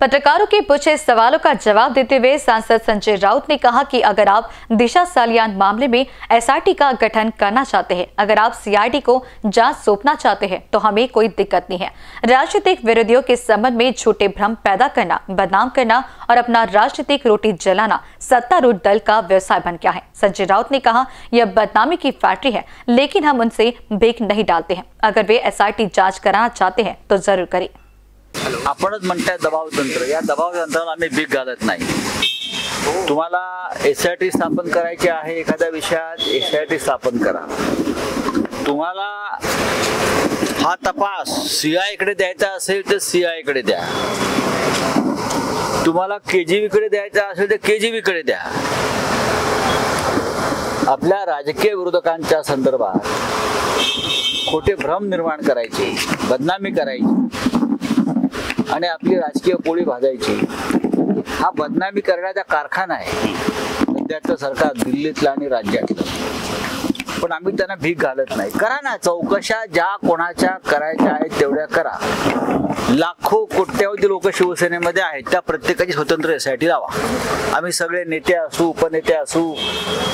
पत्रकारों के पूछे सवालों का जवाब देते हुए सांसद संजय राउत ने कहा कि अगर आप दिशा सालियान मामले में एसआईटी का गठन करना चाहते हैं, अगर आप सीआईडी को जाँच सौंपना चाहते हैं तो हमें कोई दिक्कत नहीं है। राजनीतिक विरोधियों के संबंध में झूठे भ्रम पैदा करना, बदनाम करना और अपना राजनीतिक रोटी जलाना सत्तारूढ़ दल का व्यवसाय बन गया है। संजय राउत ने कहा, यह बदनामी की फैक्ट्री है, लेकिन हम उनसे बेक नहीं डालते हैं। अगर वे एसआईटी जाँच कराना चाहते हैं तो ज़रूर करें। आपणच म्हणताय दबाव तंत्र. या दबाव तंत्राला आम्ही बीक घालत नाही. तुम्हाला एस आय टी स्थापन करायची आहे एखाद्या विषयात एस आय टी स्थापन करा. तुम्हाला हा तपास सीआयकडे द्यायचा असेल तर सीआयकडे द्या. तुम्हाला केजीबी कडे द्यायचा असेल तर केजीबी कडे द्या. आपल्या राजकीय विरोधकांच्या संदर्भात खोटे भ्रम निर्माण करायचे बदनामी करायची. आणि आपली राजकीय पोळी भाजायची. हा बदनामी करण्याचा कारखाना आहे. सध्याचं सरकार दिल्लीतलं आणि राज्यातलं. पण आम्ही त्यांना भीक घालत नाही. करा ना चौकशा ज्या कोणाच्या करायच्या आहेत तेवढ्या करा. लाखो कोट्यावधी लोक शिवसेनेमध्ये आहेत. त्या प्रत्येकाची स्वतंत्र यासाठी लावा. आम्ही सगळे नेते असू उपनेते असू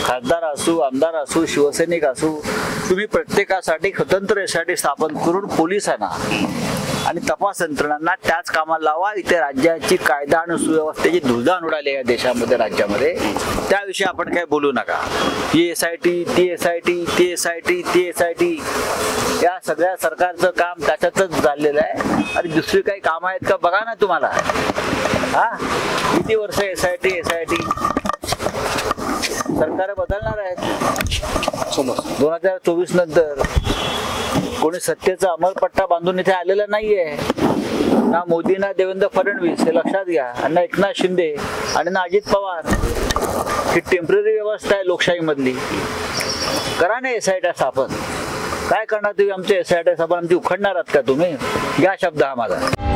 खासदार असू आमदार असू शिवसैनिक असू तुम्ही प्रत्येकासाठी स्वतंत्र यासाठी स्थापन करून पोलिसांना आणि तपास यंत्रणांना त्याच कामाला लावा. इथे राज्याची कायदा आणि सुव्यवस्थेची धुळदाण उडाली या देशामध्ये राज्यामध्ये. त्याविषयी आपण काय बोलू नका. ही एस आय टी ती एस आय टी ती एस आय टी ती एस आय टी या सगळ्या सरकारचं काम त्याच्यातच झालेलं आहे. आणि दुसरी काही कामं आहेत का? बघा ना तुम्हाला. हा? किती वर्ष S I T S I T सरकार बदलणार आहेत. दोन हजार चोवीस नंतर. कोणी सत्तेचा अमरपट्टा बांधून इथे आलेला नाहीये. ना मोदी ना देवेंद्र फडणवीस हे लक्षात घ्या. आणि ना एकनाथ शिंदे आणि ना अजित पवार. ही टेंपररी व्यवस्था आहे लोकशाही मधली करा ना एस आय टी स्थापन काय करणार तुम्ही आमचे एस आय टी स्थापन आमची उखडणार आहात का तुम्ही? घ्या शब्द हा माझा.